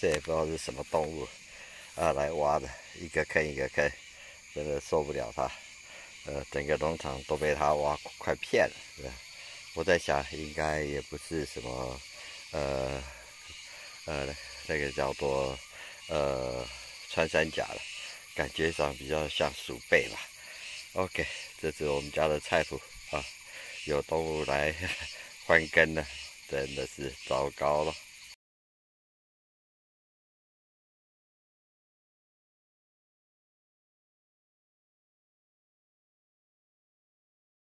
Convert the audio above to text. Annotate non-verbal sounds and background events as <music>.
这也不知道是什么动物啊来挖的，一个坑一个坑，真的受不了它。呃，整个农场都被它挖快骗了。我在想，应该也不是什么呃呃那个叫做呃穿山甲了，感觉上比较像鼠辈吧。OK，这是我们家的菜谱啊，有动物来 <laughs> 换根了，真的是糟糕了。